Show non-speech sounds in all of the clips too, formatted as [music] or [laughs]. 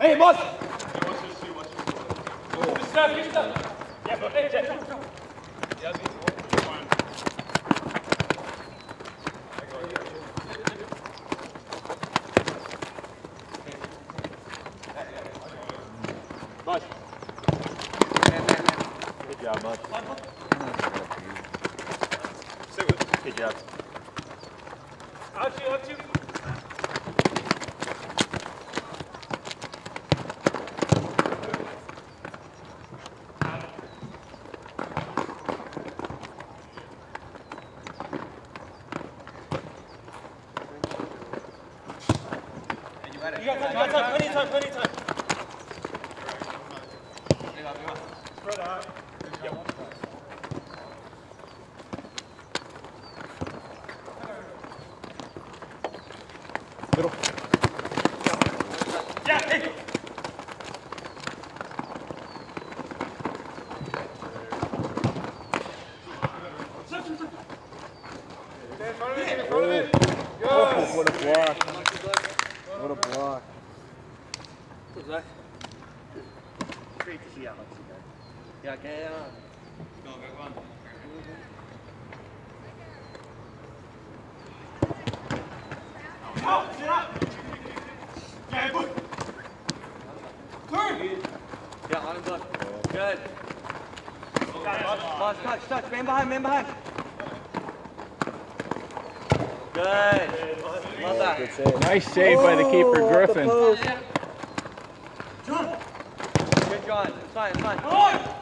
Hey, boss! Stop, you stop. Yeah, but hey, Jeff. Boss. Good job, bud. Good job. Out you, out you. You got time, you got time, plenty of time, plenty of time. Spread out. Yeah, hey. Oh, what a block. What a block. Great to see Alex again. Ja, kijk ja. Out, sit up. Yeah, good. Turn. Ja, arms up. Good. Boss, touch, touch. Man behind, man behind. Good. Love that. Nice save by the keeper, oh, Griffin. Good, John. It's fine, it's fine. Yeah, B-man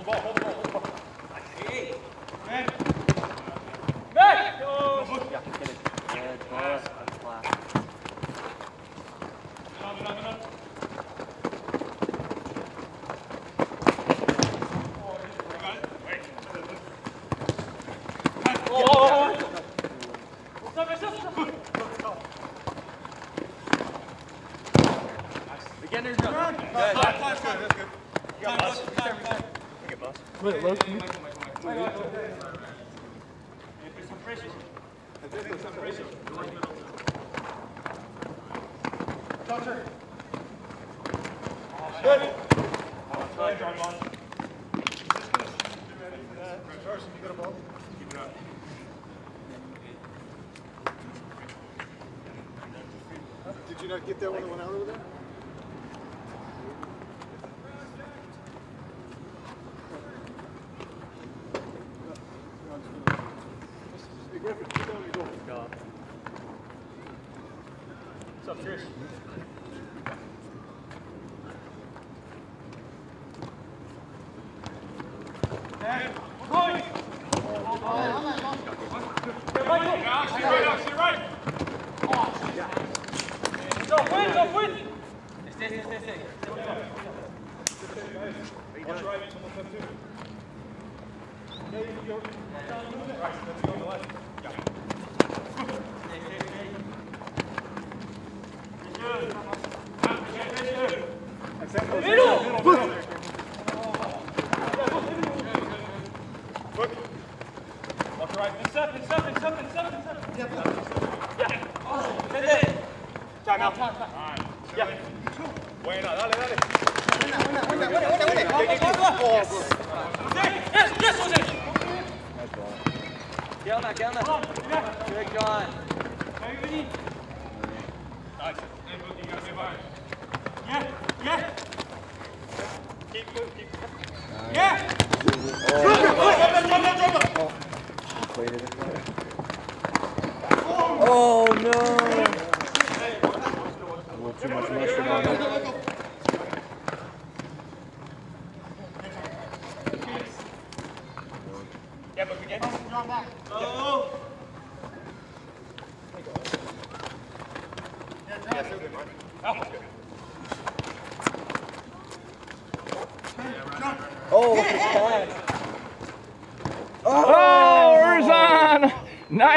the ball, hold the ball, hold the ball. Man. Back. Oh. Yeah, get it. Good pass. That's class. Enough, enough, enough. Oh! Stop it, stop it, stop it. Beginner's jump. Good. Wait, low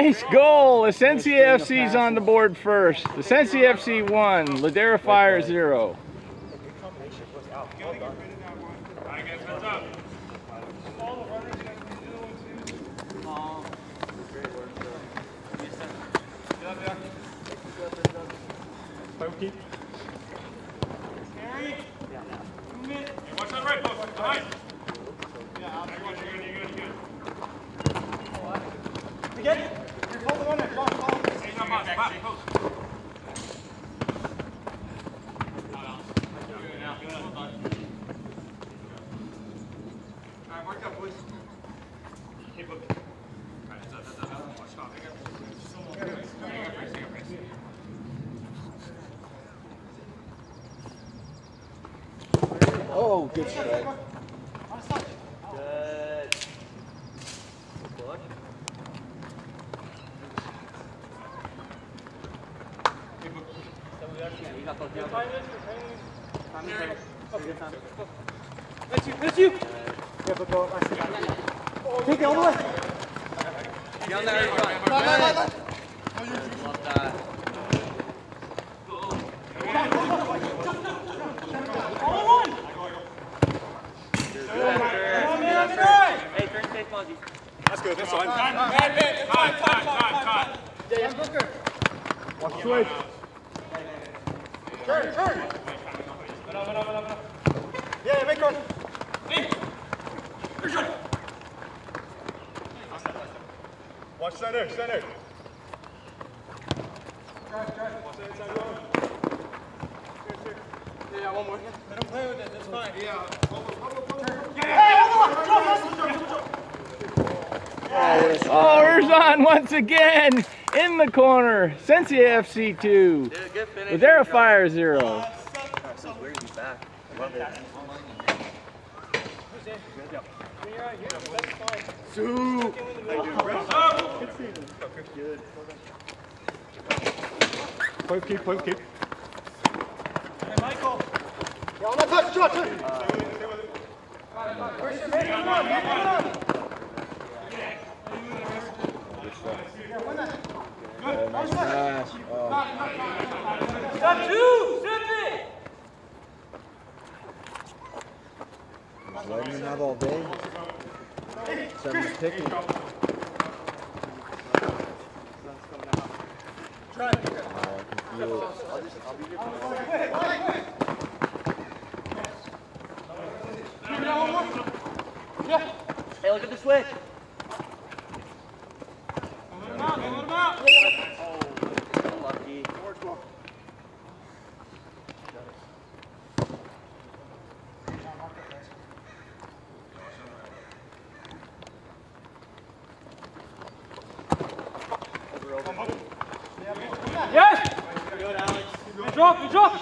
Nice goal. Esencia FC's on the board first. Esencia FC 1, Ladera Fire 0. Alright, guys, heads up. All the runners that we do into. Harry. Movement. Hey, watch that right foot. Behind. Yeah, you're good, you're good, you're good, you're good. Again? You're holding the runner. Come on, come on. Hey, no, Mons, back, post. Alright, mark up, boys. Keep looking. Alright, that's up, that's up. Watch, stop. Hang up. Hang up, brace, hang up, brace. Oh, good strike. Good. Look. You got those down. Time is right. Good time. Yeah, but go. I see. Take it all the way. Get on there, John. Love that. You're good, sir. Hey, turn safe, Mozzie. That's good. That's fine. Time, time, time, time, time. Watch the way. Turn, turn. Yeah, yeah, make run. Watch center, center. Drive, drive. Watch the inside road. Here, here. Yeah, yeah, one more. Let him play with it. That's fine. Yeah. Oh, Urzon once again in the corner. Esencia FC 2, Dude, finish. Ladera Fire 0. Where you back? Love it. Play with keep, with keep. Hey, Michael. On touch, touch, touch. Hey, look at the switch. So lucky. Yes! Good, Alex. Good drop, good drop.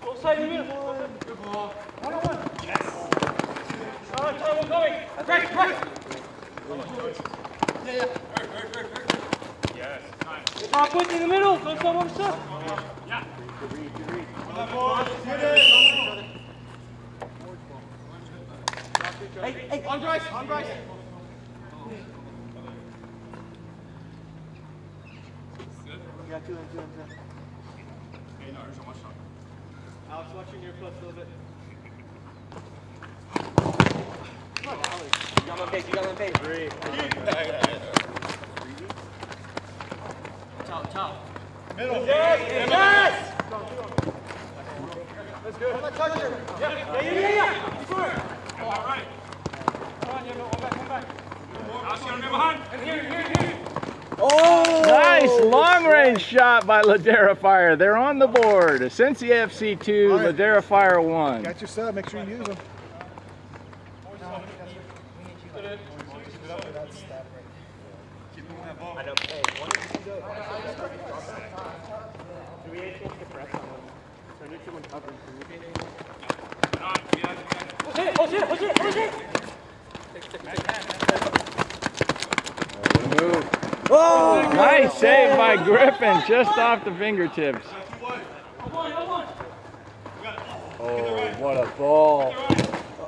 Full side in the middle. Good ball. One on one. Yes. All right, time, we're going. Right, right. Yeah, yeah. Yes, nice. Top width in the middle. Don't stop on the stuff. Yeah. Hey, hey. On Bryce, on Bryce. You got two and two and two. Hey, no, are so much time. Alex, watching your foot a little bit. You got my pace, you got my pace. Great. Top, top. Nice long range shot by Ladera Fire. They're on the board. Esencia FC 2, All right. Ladera Fire 1. Got your sub, make sure you use them. Nice save by Griffin, just off the fingertips. Oh, what a ball.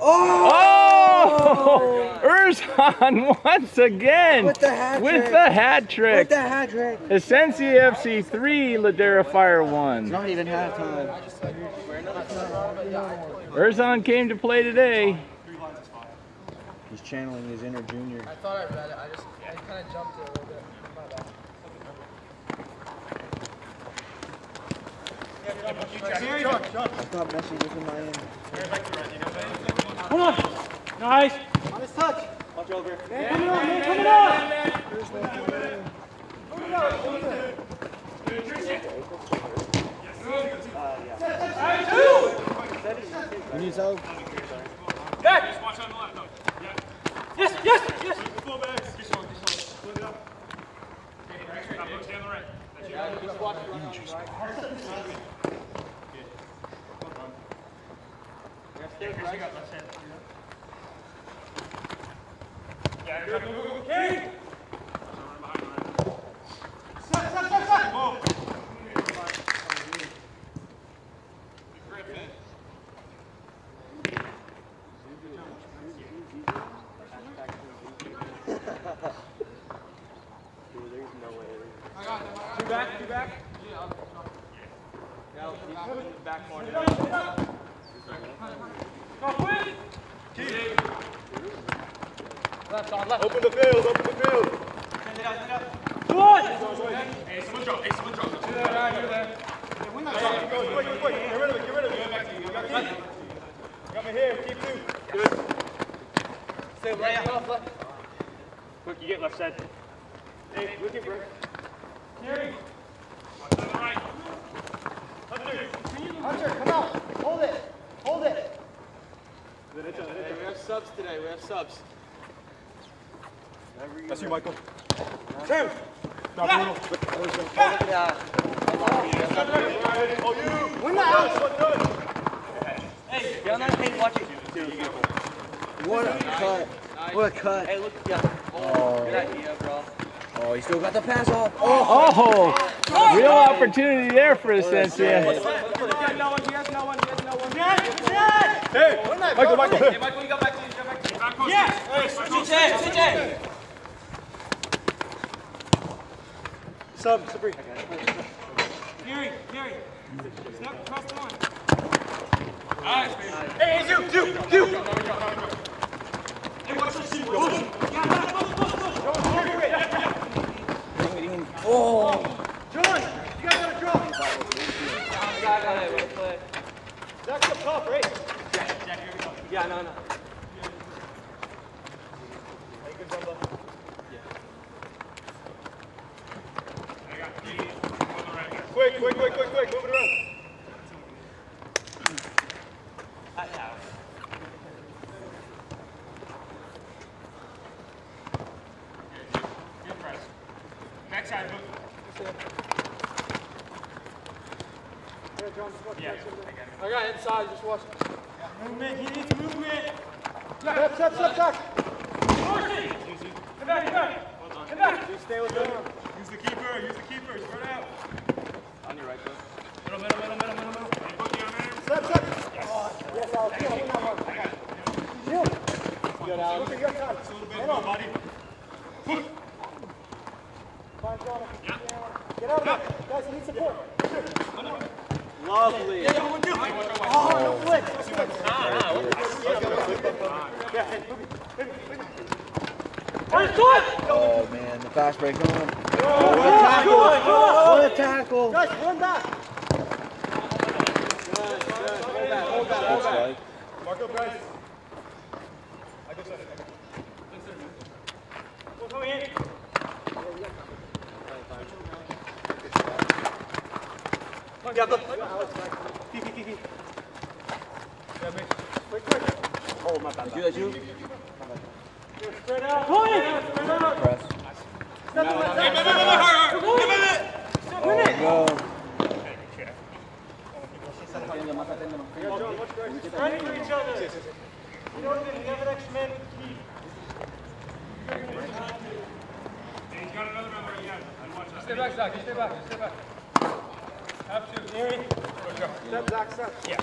Oh! oh! Erzhan [laughs] once again With the hat with trick. the hat trick. With the hat trick. Esencia FC 3, Ladera Fire 1. Not even halftime. Erzhan came to play today. He's channeling his inner junior. I thought I read it. I just I kind of jumped it a little bit. My bad. I thought Messi was in Miami. Come on. Nice. On his touch. Watch over. Man, coming on, man, coming on. He needs help. Back. Yes, yes, yes. Two back, yeah, okay. Set, set, set, set. Move. Two back. Back corner. Go quick. Left on left. Open the field, open the field. Send it out, send it out. Come on. Hey, someone drop. Hey, someone drop. You're there, you're Quick, quick, quick. Get rid of it, get rid of it. You got me. You got me here, keep two. Good. Stay left, left, left. Quick, you get left side. Hey, look at bro. Subs today. We have subs. That's you, Michael. Get on that page, watch it. What a cut. What a cut. Hey, look, yeah. Oh, Good idea, bro. Oh, he still got the pass off. Oh, Oh, real opportunity there for Esencia. Hey, Michael, Michael. Hey, Michael, you got back to you. Got back to you. Yes. CJ, CJ. Sub, Sabri. Gary, Gary. Step across the line. Hey, you, you, you. Hey, watch this. Yeah, pass, pass, pass, pass. John, you guys gotta drop. Got it, well played. That's up top, right? Yeah, no, no. Quick, quick, quick, quick, quick. Move it around. Backside, move. I got inside. Just watch. Movement, he needs movement. Step, step, step, step. Dorsey. Come back, come back. Come back. Stay with them. Use the keeper, use the keeper. Spread out. On your right, bro. Middle, middle, middle, middle, middle, middle. Hey, boogie on there. Step, step. Yes, I'll kill him that one. I got it. Good, Alex. Look at your time. Just a little bit more, buddy. Get out of there. Guys, you need support. Lovely. Oh, no flick. No flick. First one. oh man, the fast break on. What a tackle. What a tackle. Guys, run back. Good, good. Hold that, hold that, hold that. Mark up, guys. I go center. Go, go in. Yeah, look. Pee, pee, pee, pee. Quick, quick. Oh, my bad. You, that's you? Spread out. Go in. Spread out. Press. Step away, step Give it, give it. Oh, no. Ready for each other. You know, you have an extra man with the key. Stay back, Zach. Stay back. Stay back. Have to. Gary. Step, Zach, step. Yeah.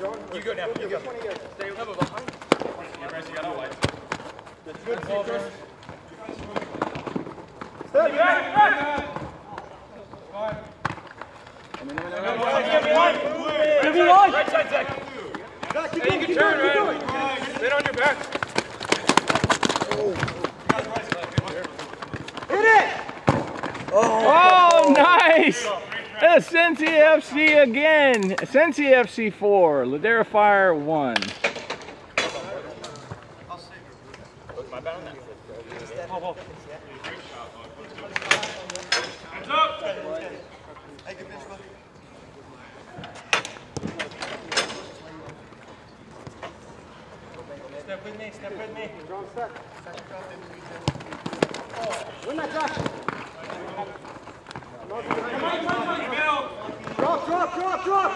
John, you go now. You go. Which one you guys? Stay level behind. Step. Back, back. Give me one. Give me one. Right side, Zach. Zach, keep going, you can keep turn, going, keep right? going. Sit on your back. Hit it! Oh, Oh, nice! Sensi FC again. Sensi FC 4, Ladera Fire 1. Hands up. Step with me, step with me. John, step. Win that, Zach. Drop, drop, drop, drop.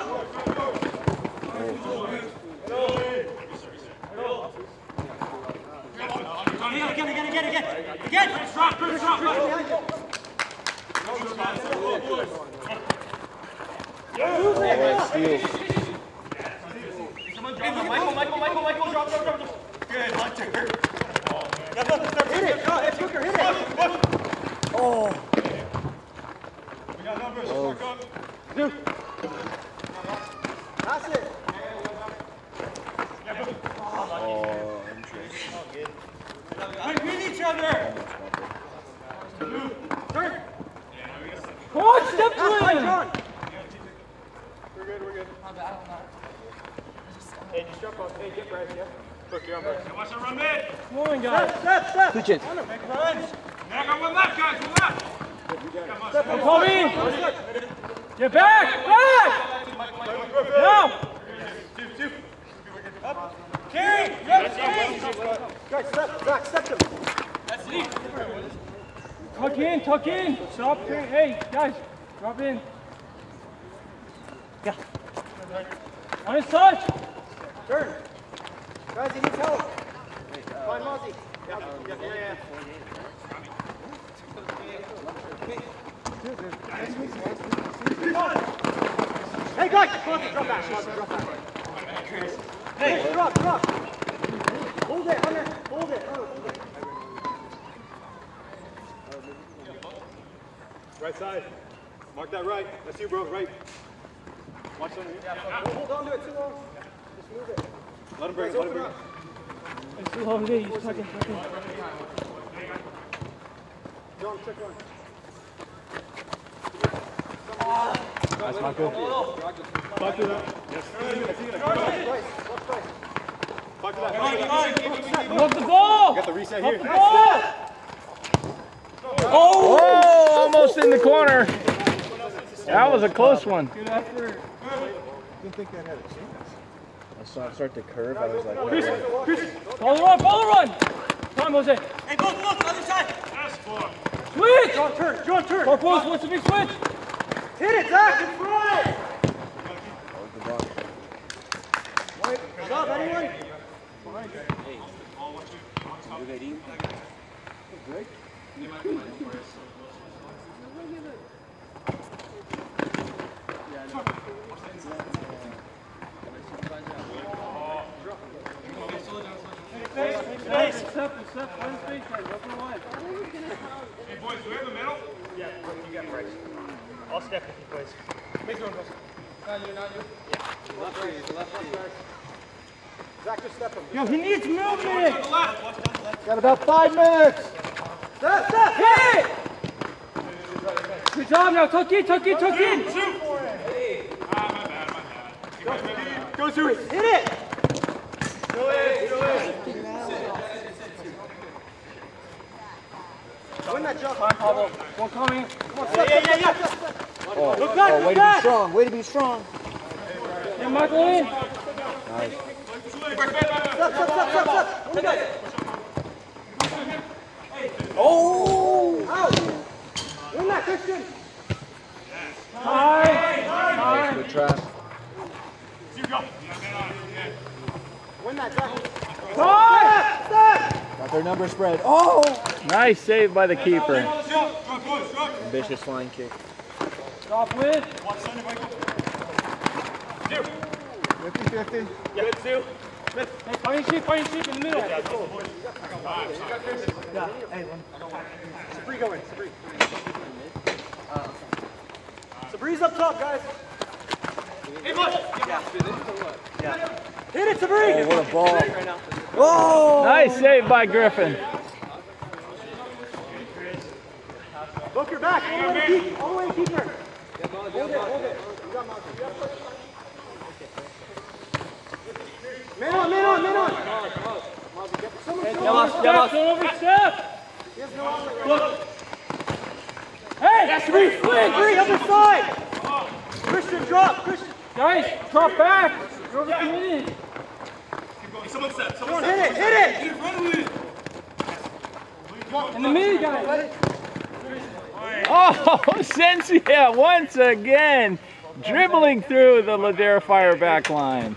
Again, again, again, again, again. Again. Drop, drop, drop. Alright, steal. Michael, Michael, Michael, Michael, drop, drop, drop. Good, Hunter. Hit it. Go ahead, Booker, hit it. That's it. Oh, interesting. We need each other. Turn. Come on, step That's to right, him. John. We're good, we're good. Hey, just jump up. Hey, get Brad, yeah? You're on Brad. Watch it run mid. Come on, guys. Step, step, Switch it. Make runs. Back on one left, guys, one left. step. On, Kobe. Get back, back. Now. Carry. Yes. Guys, step, Zach, step him. Tuck in, tuck in. Stop. Hey, guys, drop in. Yeah. On his touch. Turn. Guys, he needs help. Find Mozzie. Yeah, yeah, yeah, yeah. Hey guys, Mozzie, drop back, Mozzie, drop back. Hey, drop, drop. Hold it, Hunter, hold it, Hunter, hold it. Right side. Mark that right. That's you, bro. Right. Watch on here. Don't hold on to it too long. Just move it. Let him bring it. Let him bring it. It's too long, He's tucking, tucking. John, check one. That's. Back to that. Yes. Twice, watch twice. Back to that. Love the ball. Got the reset here. The Ball. Oh, oh, almost in the corner. That was a close one. Good effort. I saw it start to curve. I was like, what? Ball run, ball run. Come on, Jose. Hey, both look, other side. Switch. John, turn. John, turn. Four points, what's the big switch? Hit it, Zach. In front. Stop, anyone? Nice. Step, step, one space guys, open wide. I'll step with you, please. Make one, Not you, not you. Zach, just step him. Yo, he needs movement. Got about five minutes. Step, step. Hit. Good job now. Tuck in, tuck in, tuck in. Go through it. Hit it. Win that jump. One coming. Yeah, yeah, yeah, yeah. Oh, Look back, oh, look way to be strong. Way to be strong. Yeah, Michael in. Nice. Oh! Out. Win that, Christian. High. Good trap. Win that, Jack. High. Stop, stop. Got their number spread. Oh! Nice save by the keeper. Ambitious flying kick. Stop with. 50-50. Hey, point sheep, point sheep in the middle. Sabri going, Sabri. Sabri's up top, guys. Hit it, Sabri. Oh, what a ball. Oh! Nice save by Griffin. Look your back. All the way to. All the way to. Hold it, hold it. You got Monty. You got push. Man on, man on, man on. Someone, someone. Step, don't overstep. Look. Hey, that's me. Sabri, other side. Christian, drop. Christian. Guys, drop back. You're overcommitted. Come on, hit it, hit it. In the middle, guys. Oh, [laughs] Sensia once again dribbling through the Ladera Fire back line.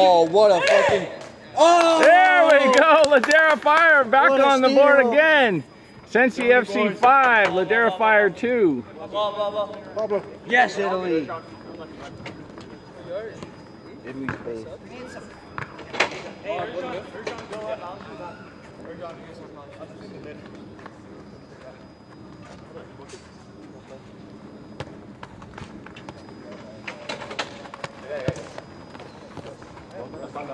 Oh, what a fucking. Oh! There we go, Ladera Fire back What a on the board again. Sensi FC 5, Ladera Fire 2. Yes, Italy. Italy's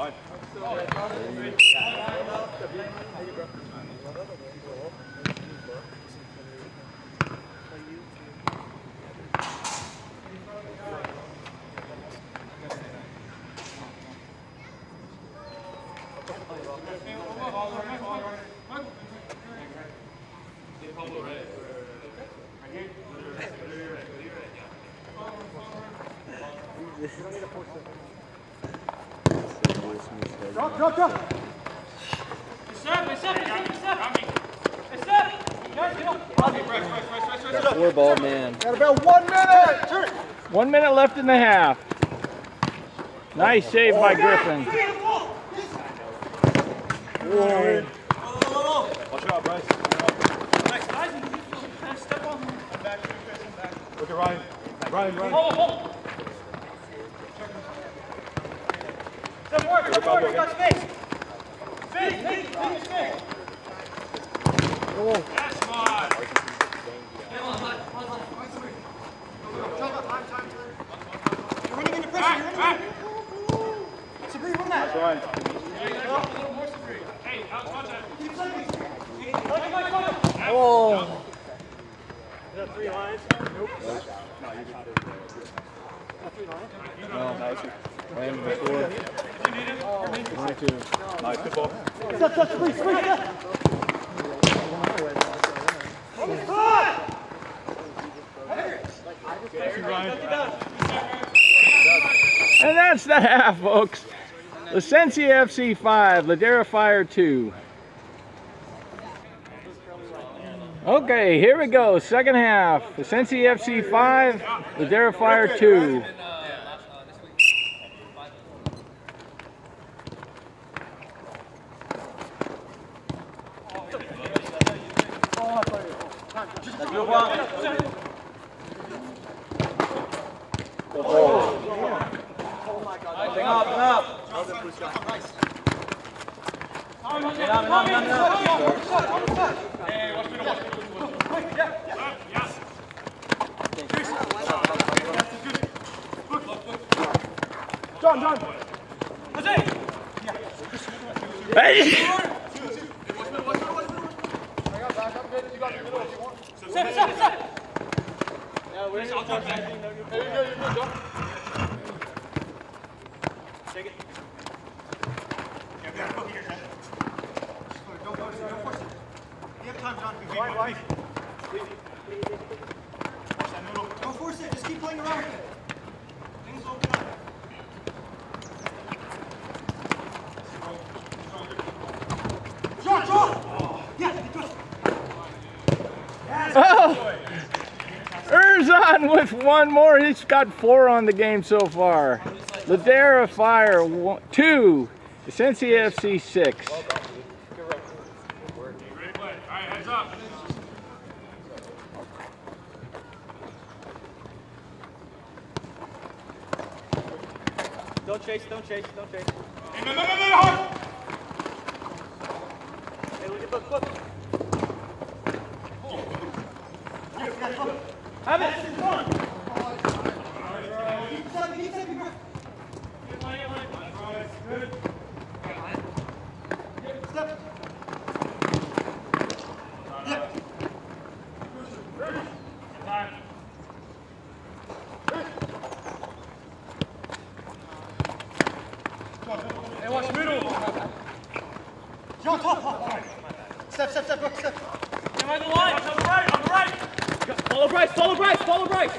here. That's fine. Drop, drop, drop. Up. Four ball man. Got about one minute. Turn. One minute left in the half. Nice save by Griffin. Watch out, Bryce. Look at Ryan. Ryan, Ryan. Step forward, step forward, you got space. Space, space, space, space. You're running into pressure. You're running into Sabri, run that. Ryan. Oh! Is that three lines? Nope. No, nice. Ran before. One or two. Nice, step. And that's the half, folks. Esencia FC 5, Ladera Fire 2. Okay, here we go. Second half. Esencia FC 5, Ladera Fire 2. Hey! Don't force it, just keep playing around with it. Things open up. Draw, draw! Yeah, good. Oh! Erzon with one more. He's got four on the game so far. Ladera Fire one, two. Esencia FC six. Great play. All right, heads up. Don't chase, don't chase, don't chase. Hey, no, no, no, no, hard. Hey, look at look, look. Have it. Draw, draw. Step, step, step, look, step. Am I the line? On the right, on the right. Follow Bryce, follow Bryce, follow Bryce.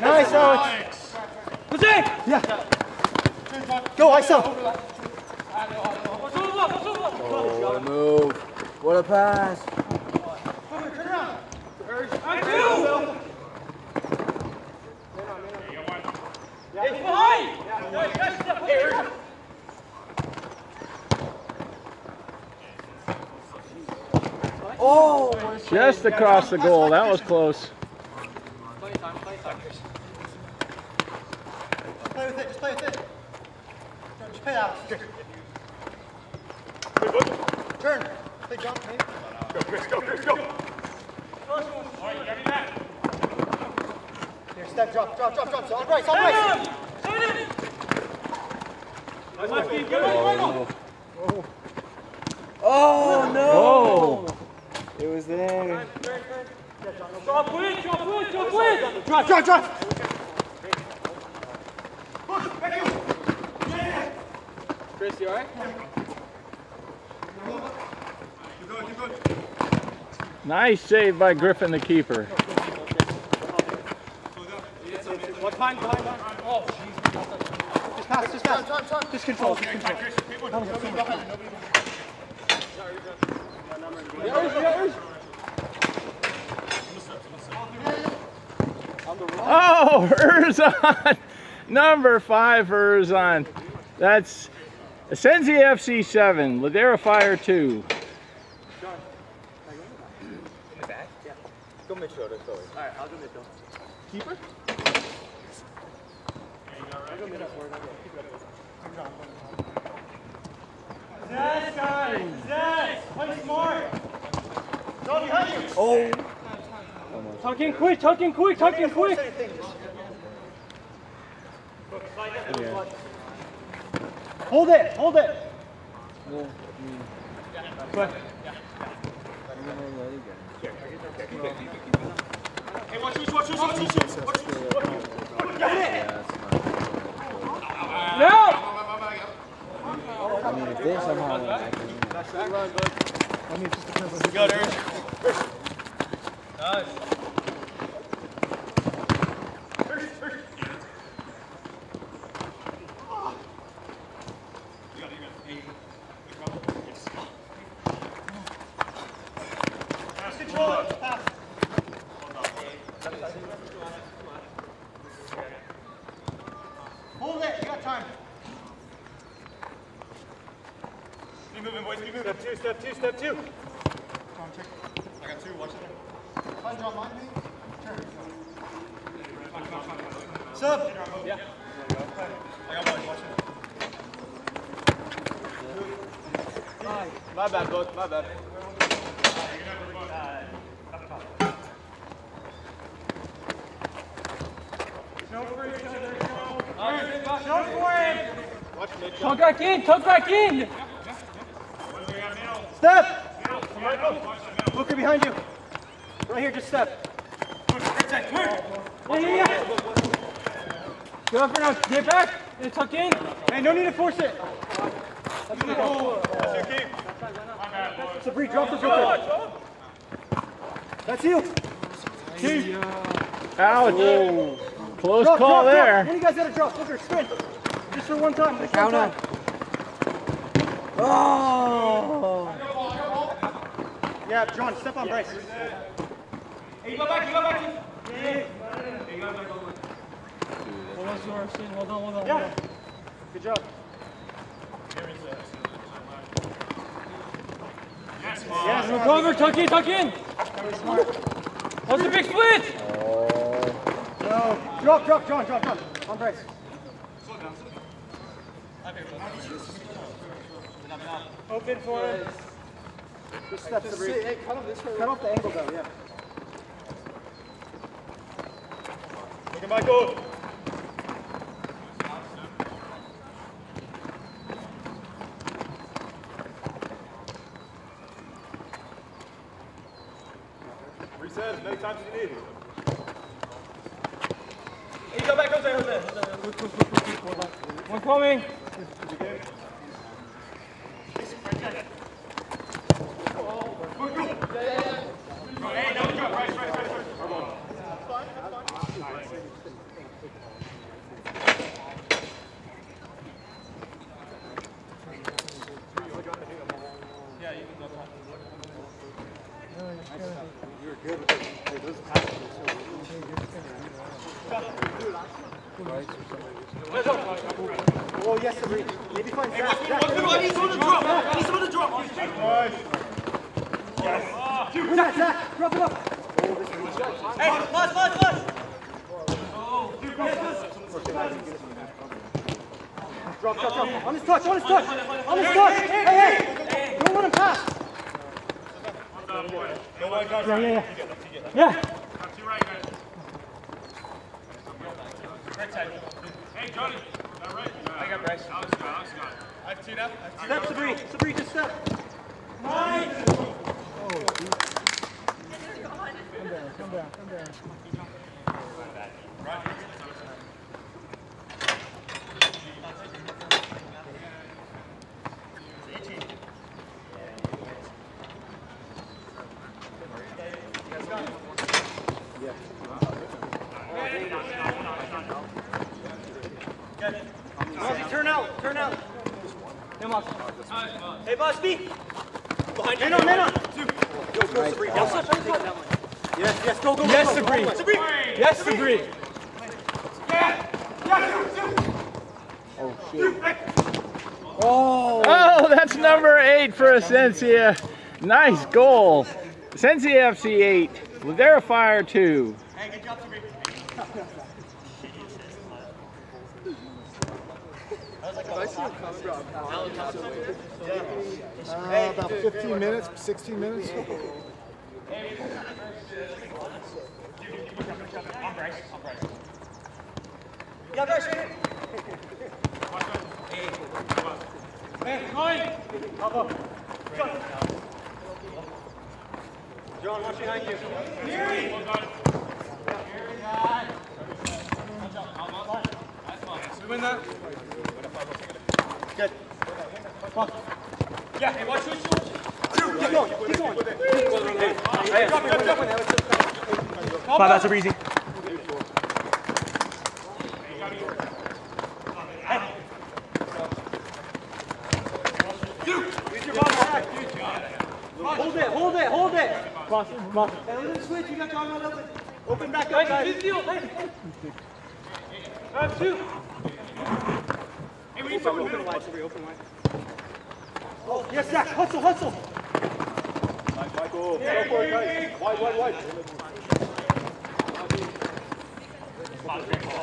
Nice, Alex. Jose! Go, ISO. What's over, what's over? What a move. What a pass. Turn around. I do! It's behind! Yeah, you guys step here. Oh, Across the goal. That was close. Play with it, just play with it. Just play out. Turn. Play jump, maybe. Go, Chris, go, Chris, go. Here, step, drop, drop, drop, drop. So on right, on right. oh no. Oh! It was there. Drop in, drop drop! Drop, drop, drop. Chris, you alright? Nice save by Griffin, the keeper. What time, time, time? Oh, Just pass, just pass. Just control, just control. Oh, [laughs] Erzon! Number five for Erzon. That's Esencia FC 7, Ladera Fire 2. Alright, I'll go midfield. Zach, guys! Zach! Play smart! Draw behind you. Oh. Tuck quick, tuck quick, tuck quick! Hold it, hold it! Hey, watch this, watch this, watch this. Watch this. Get it! No! I mean, if they somehow. Good, Ernst. Two, step two, step two. I got two, watch it. Find John, mind me. Sub. Yeah. I got one, watch it. My bad, both, my bad. Tuck back in, tuck back in. Step! Booker behind you. Right here, just step. Yeah, yeah, yeah. Get up now, get back, and tuck in. Hey, no need to force it. That's your good. That's your keep. Sabri, drop the Booker. That's you. Two. Ouch. Whoa. Close Drop, call drop, there. Drop. One of you guys gotta drop. Booker, sprint. Just for one time. Just one Counter. time. Oh. Yeah, John, step on Bryce. Hey, you go back, you go back. Hold on, Sorensen. Hold on, hold on. Yeah. Good job. Yes, No cover, tuck in, tuck in. What's the big split? Oh. No. Drop, drop, John, drop, drop. On Bryce. Open for it. Just step Sabri. Hey, cut him this way. Cut off the angle though, yeah. Look at Michael. Reset as many times as you need. Hey, you go back, Jose, Jose. One coming. Oh, yes, Sabri. Maybe find Zach. Zach, I need someone to drop. I need someone to drop. Zach, Zach, drop it up. Hey, plus, plus, plus. Drop, drop, drop. On his touch, on his touch. On his touch. Hey, hey. Don't let him pass. Yeah, yeah, yeah. Yeah. Hey, Johnny. All right. I got Bryce. Alex got, Alex got. I've teed up. I've teed Step, Sabri. Sabri, just step. Mozzie, turn out, turn out. Hey, Moss. Hey, Boss, speed. Behind you. Man on, man on. Go, go, Sabri. Yes, yes, go, go, go. Yes, go. Sabri. Sabri. Yes, Sabri. Oh, that's number eight for Esencia. Nice goal. Esencia FC eight, Ladera Fire two. Uh, about 15 minutes, 16 minutes. Yeah, Bryce, right here. John, watch behind you. Win that. Good. Yeah, hey, watch, watch, watch. Keep going, keep going. Five, that's a easy. Hold it, hold it, hold it. Cross, cross. Hey, look at switch. You got John on open. Open back up, guys. Grab two. Open, open wide, Sabri, open wide. Oh, yes, Zach, hustle, hustle. Nice, Michael. Go for it, guys. Wide, wide, wide.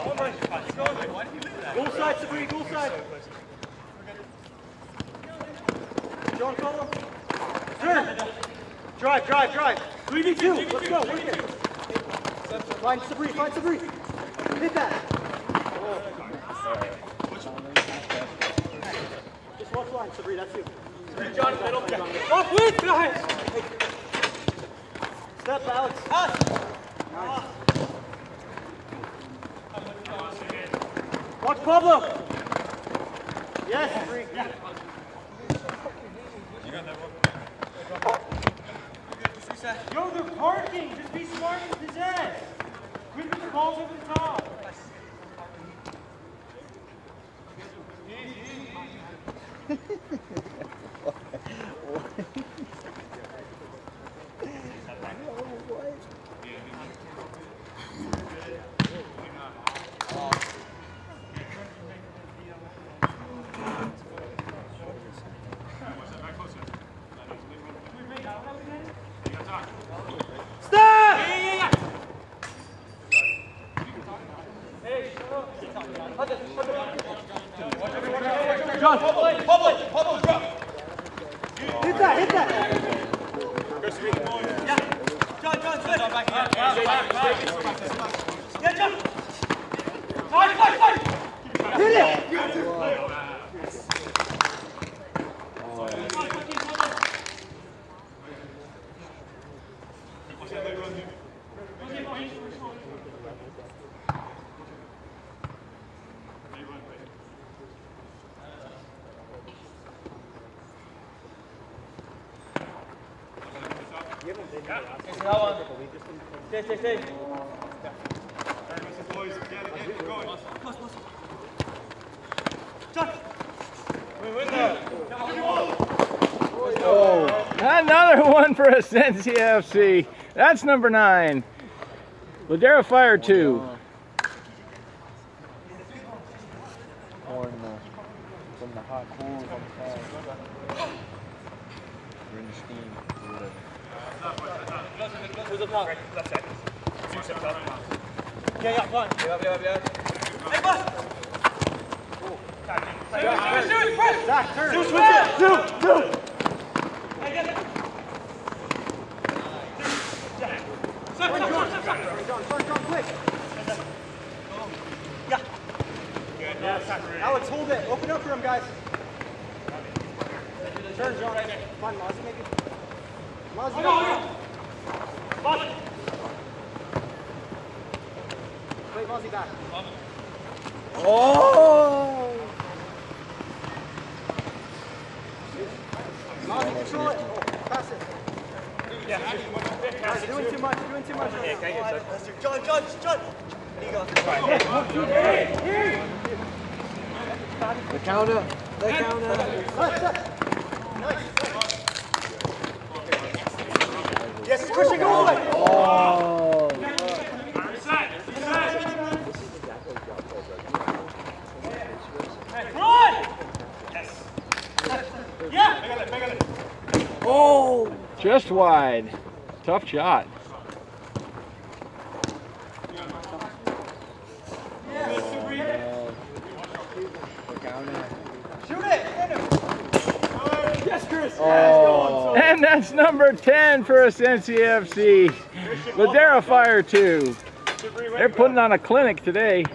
Goal side, Sabri, goal side. John, follow. Turn. Drive, drive, drive. 3v2. Let's go. Work it. Find Sabri, find Sabri. Hit that. Just watch line, Sabri, that's you. John, middle. Off with, guys. Step, Alex. Nice. Pablo. Yes, Sabri. Yo, they're parking. Just be smart and possess. Quit with the balls over the top. Stop! John, Pablo, Pablo, Pablo, drop. Hit that, hit that. John, John, good. John, back here. Yeah, John. Fight, fight, fight. Hit it. Stay, stay, stay. Another one for Esencia FC. That's number nine. Ladera Fire two. Or in the, from the hot coals on the side. We're in the steam. or. Who's up? Yeah, yeah, one. Yeah, yeah, yeah. Hey, boss. Zach, turn. Two, switch it. Two, two. Hey, get it. Stop, stop, stop, stop, stop. John, John, John, quick. Yeah. Alex, hold it. Open up for him, guys. Turn, John. Come on, Mozzie, maybe. Mozzie, Oh, no, no. Boss. Wait, Mozzie back. Oh! Mozzie, control it. Pass it. Guys, doing too much, doing too much. John, John, John. The counter. The counter. Left, left. Nice. Yes, it's pushing all the way. Oh! Run! Yes. Yeah. Oh! Just wide. Tough shot. The. Shoot it. Yes, Chris. Oh! And that's number 10 for Esencia FC. Ladera Fire 2. They're putting on a clinic today.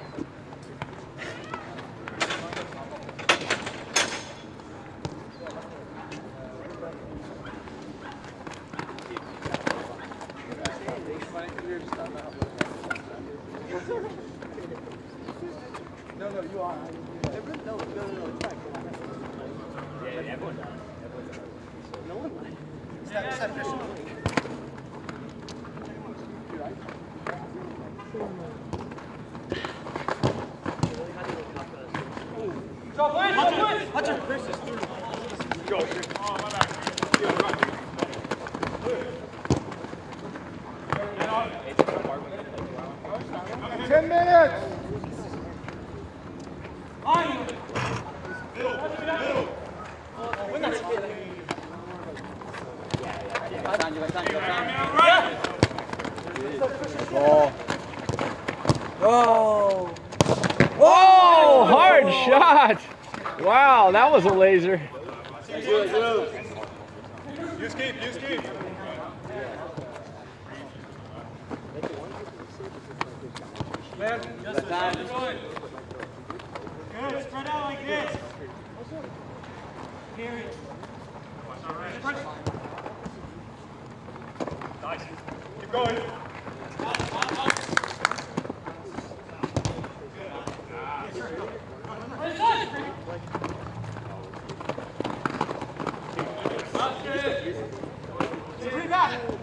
Guys.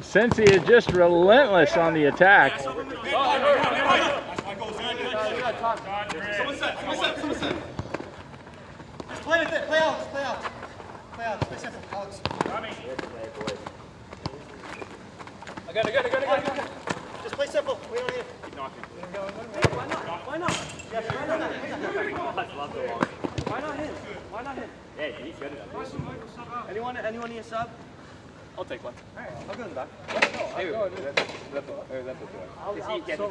Cincy is just relentless on the attack. Someone set, someone set, someone set. Just play with it. Play out. Play out. Play out. Play simple. Alex. I got it, I got it, I got it, I got it. Just play simple. We don't need. Why not? Yeah, why not? [laughs] Why not him? Why not him? Hey, he's good enough. Anyone, anyone need a sub? I'll take one. I'll go in the back. Hey, he better.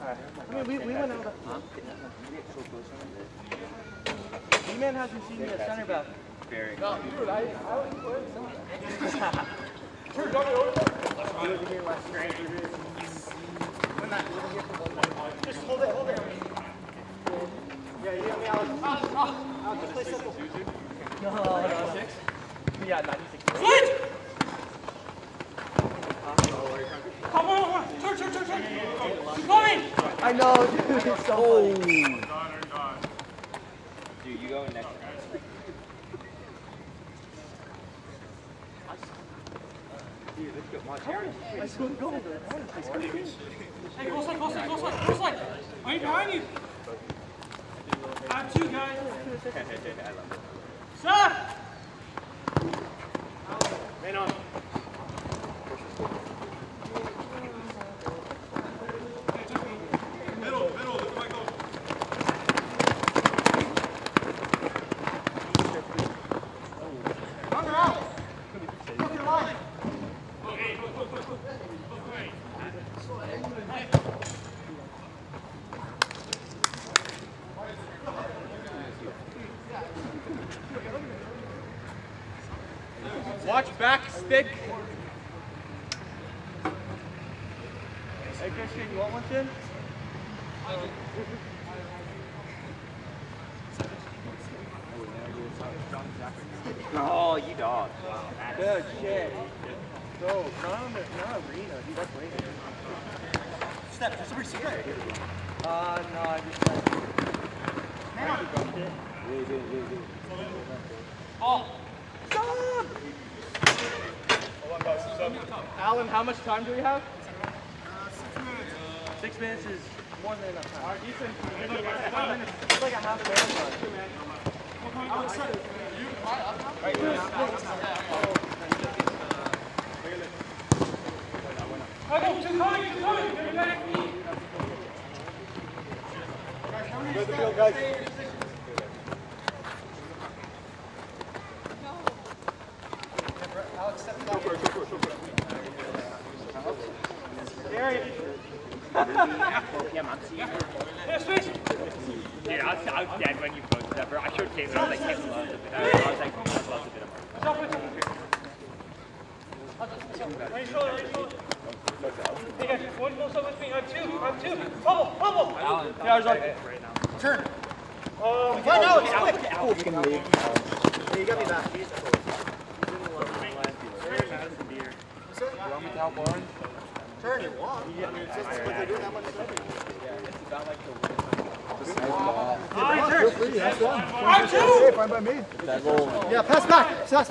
I mean, we, we went over. D-Man hasn't seen me at center back. Very. Good. Turn it over. Just hold it. Hold it. Yeah, you got me, Alex. Alex, just play simple. No, no, no. Yeah, 96. Switch. Come on, come on. Turn, turn, turn, turn. Keep going. I know, dude. It's so funny. Oh. Dude, you go next. Hey, close line, close line, close line, close line. Are you behind you? I have two guys. Stop. Man on. Middle, middle, look at my goal. Run her out. Look your line. Watch back stick. Hey, Christian, you want one, Tim? Oh, you dog. Good shit. So, not on the, not arena, dude, that's lame. Step. Just a receiver. Uh, no, I just like, Ball. Alan, how much time do we have? Uh, six minutes Six minutes is more than enough time. It's like a half marathon. I go, two coming, two coming. Get back. Good the field, guys. Alex, step down. Yeah, switch. Dude, I was, I was dead when you posted that, bro. I should have came, I was like, Kim loves it. I was like, I loves it. Stop it. On your shoulder, on your shoulder. Hey guys, one close up with me. I have two. I have two. Bubble, bubble. Yeah, I was like, Turn. Oh, Run, Alex, quick. Yeah, you got me back. Turn it. Walk. It's just what they're doing that much stuff. Feel free, that's fine. I have two. Fine by me. Yeah, pass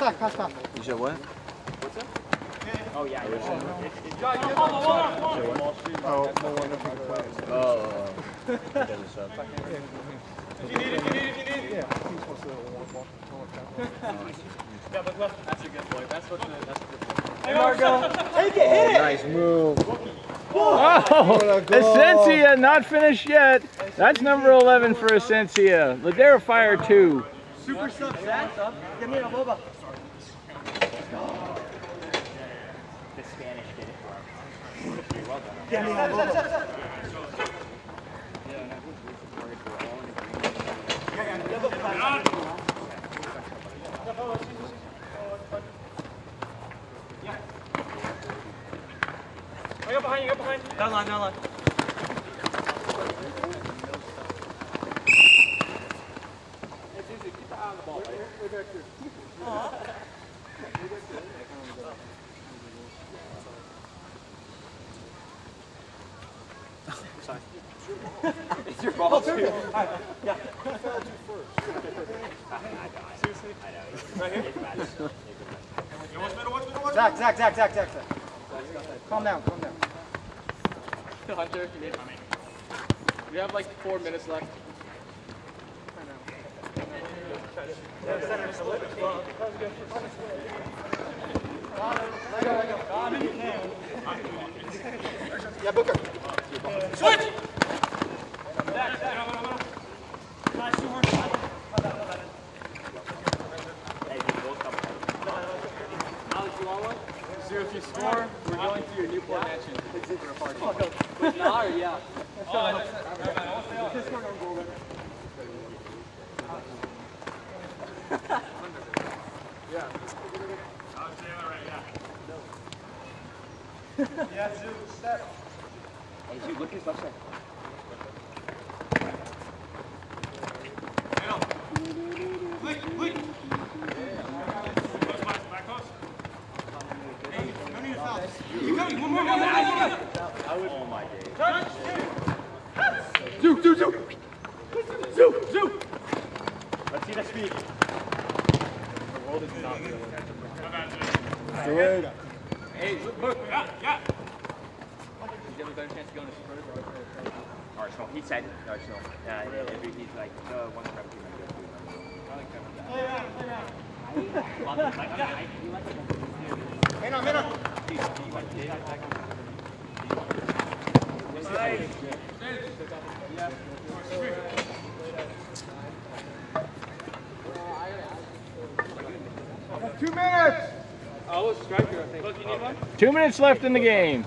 back. Pass back. Pass back. You said what? Bubble, one on one. Oh, no wonder if you can play. Oh. If you need, if you need, if you need. Yeah, he's supposed to warm up. Yeah, but left. That's a good boy. That's what the, that's what the. Hey, Margo. Take it, hit it. Nice move. Oh, Esencia not finished yet. That's number 11 for Esencia. Ladera Fire 2. Super sub, Zach. Give me a boba. Spanish did it for him. Give me a boba. I got behind you, got behind. Down line, down line. Ball too. Zach, Zach, Zach, Zach, Zach, Zach. Calm down, calm down. Hunter, you need. We have like four minutes left. Yeah, Booker. So if you score, we're going to your Newport mansion for a party. With Nah or yeah? Hey, dude, look at his left side. Let's see the speed. Good. Hey, look, look. Yeah, yeah. You have a better chance of going to Spurs or Arsenal. He said Arsenal. Yeah, yeah, every, he's like, uh, one prep team I go to. Mena, Mena. Two minutes. I was striker, I think. Look, you need one? Two minutes left in the game.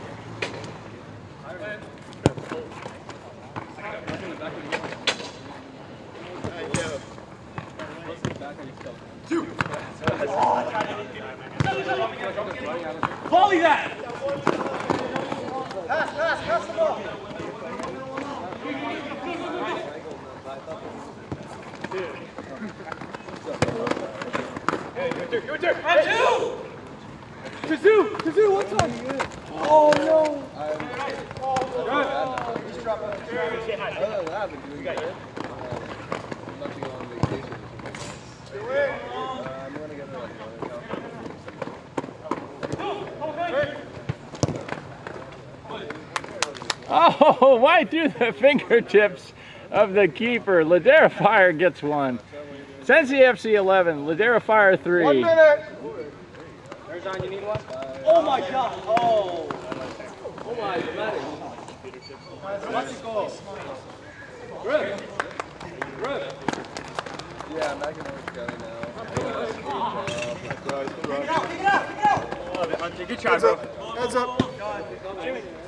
Volley that! Pass, pass, pass the ball. And two! Kazoo, Kazoo, one time. Oh no. Other than that, I've been doing good. I'm about to go on vacation. Uh, I'm gonna get like Oh, [laughs] right through the fingertips of the keeper. Ladera Fire gets one. Esencia FC 11, Ladera Fire 3. One minute. Erzon, you need one? Oh my god. Oh. Oh my, god. Let's go. Good. Good. Yeah, McEnroe's got it now. Kick it out, kick it out, kick it out. Love it, Hunter. Good try, bro. Heads up.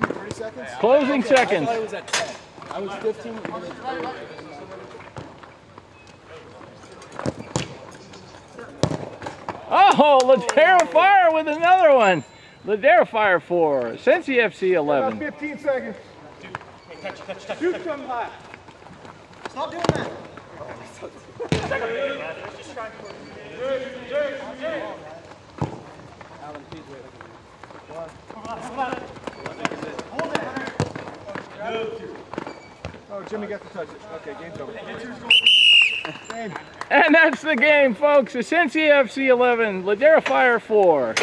30 seconds? Closing seconds. was at I was 15. Oh, Ladera Fire with another one. Ladera Fire 4, Esencia FC 11. 15 seconds. Shoot. Stop doing that. Oh, Jimmy got to touch it. Okay, game's over. And that's the game, folks. Esencia FC 11, Ladera Fire 4.